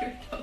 Here we go.